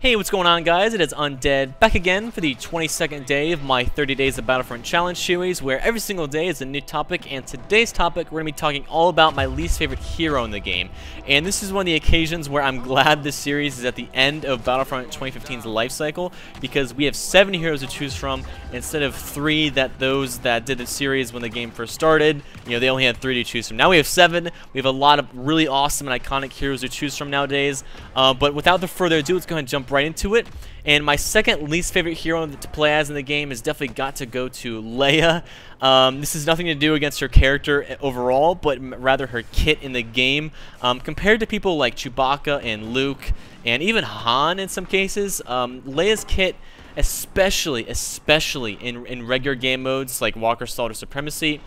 Hey, what's going on guys? It is Undead, back again for the 22nd day of my 30 Days of Battlefront Challenge series, where every single day is a new topic, and today's topic, we're going to be talking all about my least favorite hero in the game. And this is one of the occasions where I'm glad this series is at the end of Battlefront 2015's life cycle, because we have seven heroes to choose from, instead of three that those that did the series when the game first started, you know, they only had three to choose from. Now we have seven, we have a lot of really awesome and iconic heroes to choose from nowadays, uh, but without the further ado, let's go ahead and jump right into it. And my second least favorite hero to play as in the game has definitely got to go to Leia. Um, this has nothing to do against her character overall, but rather her kit in the game. Um, compared to people like Chewbacca and Luke, and even Han in some cases, um, Leia's kit especially especially in, in regular game modes like Walker or Supremacy,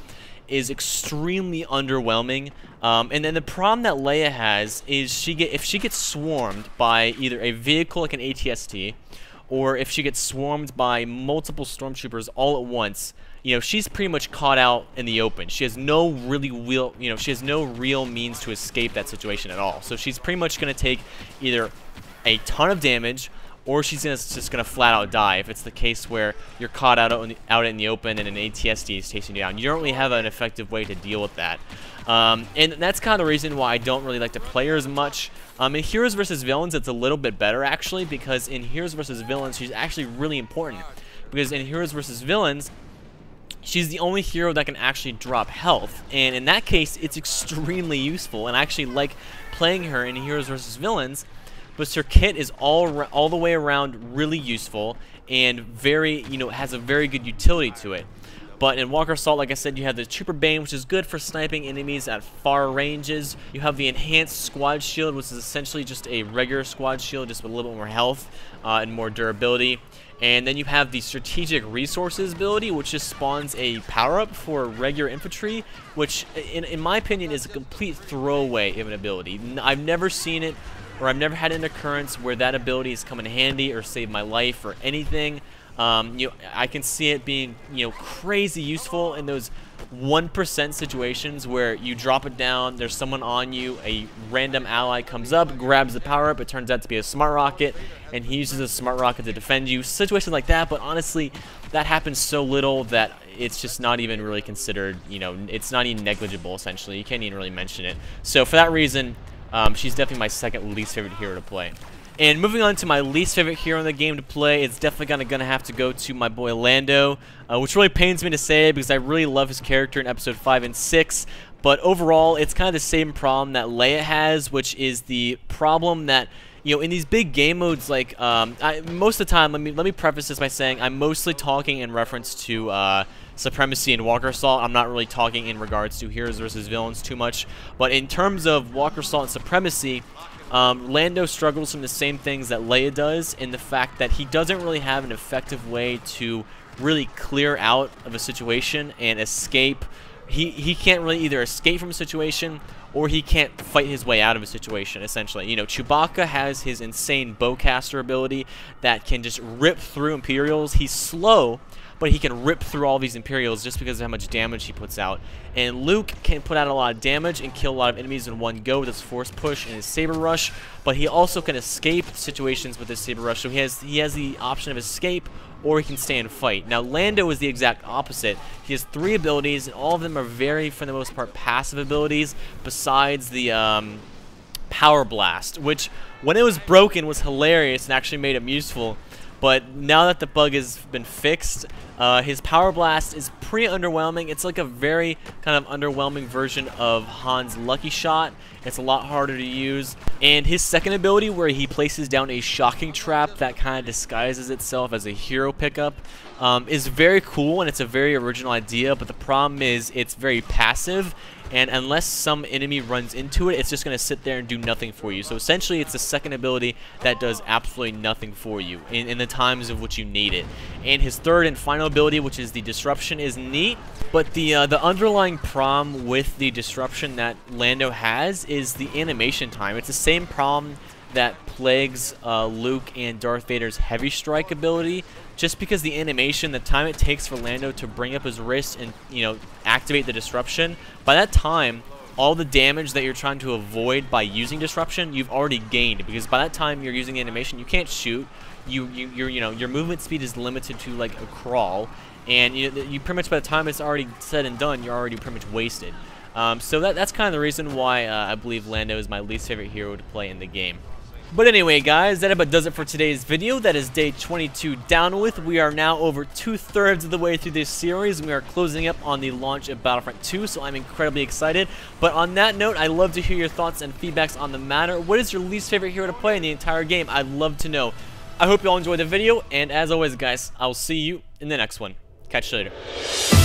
is extremely underwhelming. Um, and then the problem that Leia has is she get if she gets swarmed by either a vehicle like an ATST, or if she gets swarmed by multiple stormtroopers all at once, you know, she's pretty much caught out in the open. She has no really real, you know, she has no real means to escape that situation at all. So she's pretty much going to take either a ton of damage or she's gonna, just going to flat out die if it's the case where you're caught out, in the, out in the open and an ATST is chasing you down. You don't really have an effective way to deal with that. Um, and that's kind of the reason why I don't really like to play her as much. Um, in Heroes vs. Villains, it's a little bit better, actually, because in Heroes vs. Villains, she's actually really important. Because in Heroes vs. Villains, she's the only hero that can actually drop health. And in that case, it's extremely useful. And I actually like playing her in Heroes vs. Villains but her kit is all all the way around really useful and very, you know, has a very good utility to it. But in Walker Assault, like I said, you have the Trooper Bane, which is good for sniping enemies at far ranges. You have the Enhanced Squad Shield, which is essentially just a regular squad shield, just with a little bit more health uh, and more durability. And then you have the Strategic Resources ability, which just spawns a power-up for regular infantry, which, in, in my opinion, is a complete throwaway of an ability. I've never seen it or I've never had an occurrence where that ability has come in handy or saved my life or anything. Um, you know, I can see it being you know crazy useful in those 1% situations where you drop it down, there's someone on you, a random ally comes up, grabs the power up, it turns out to be a smart rocket, and he uses a smart rocket to defend you. Situations like that, but honestly, that happens so little that it's just not even really considered, you know, it's not even negligible essentially. You can't even really mention it. So for that reason, um, she's definitely my second least favorite hero to play. And moving on to my least favorite hero in the game to play, it's definitely gonna, gonna have to go to my boy Lando, uh, which really pains me to say because I really love his character in episode 5 and 6. But overall, it's kind of the same problem that Leia has, which is the problem that you know, in these big game modes, like um, I, most of the time, let me let me preface this by saying I'm mostly talking in reference to uh, Supremacy and Walker Assault. I'm not really talking in regards to heroes versus villains too much. But in terms of Walker Assault and Supremacy, um, Lando struggles from the same things that Leia does in the fact that he doesn't really have an effective way to really clear out of a situation and escape. He, he can't really either escape from a situation or he can't fight his way out of a situation, essentially. You know, Chewbacca has his insane bowcaster ability that can just rip through Imperials. He's slow, but he can rip through all these Imperials just because of how much damage he puts out. And Luke can put out a lot of damage and kill a lot of enemies in one go with his Force Push and his Saber Rush, but he also can escape situations with his Saber Rush, so he has, he has the option of escape or he can stay and fight. Now, Lando is the exact opposite. He has three abilities, and all of them are very, for the most part, passive abilities, besides the um, Power Blast, which, when it was broken, was hilarious and actually made him useful. But now that the bug has been fixed, uh, his Power Blast is pretty underwhelming. It's like a very kind of underwhelming version of Han's Lucky Shot. It's a lot harder to use. And his second ability, where he places down a shocking trap that kind of disguises itself as a hero pickup, um, is very cool and it's a very original idea, but the problem is it's very passive and unless some enemy runs into it, it's just going to sit there and do nothing for you. So essentially, it's the second ability that does absolutely nothing for you in, in the times of which you need it. And his third and final ability, which is the Disruption, is neat, but the, uh, the underlying problem with the Disruption that Lando has is the animation time. It's the same problem that plagues uh, Luke and Darth Vader's Heavy Strike ability, just because the animation, the time it takes for Lando to bring up his wrist and, you know, activate the disruption, by that time, all the damage that you're trying to avoid by using disruption, you've already gained because by that time you're using animation, you can't shoot. You you you you know your movement speed is limited to like a crawl, and you, you pretty much by the time it's already said and done, you're already pretty much wasted. Um, so that, that's kind of the reason why uh, I believe Lando is my least favorite hero to play in the game. But anyway, guys, that about does it for today's video. That is day 22 down with. We are now over two-thirds of the way through this series. and We are closing up on the launch of Battlefront 2, so I'm incredibly excited. But on that note, I'd love to hear your thoughts and feedbacks on the matter. What is your least favorite hero to play in the entire game? I'd love to know. I hope you all enjoyed the video, and as always, guys, I'll see you in the next one. Catch you later.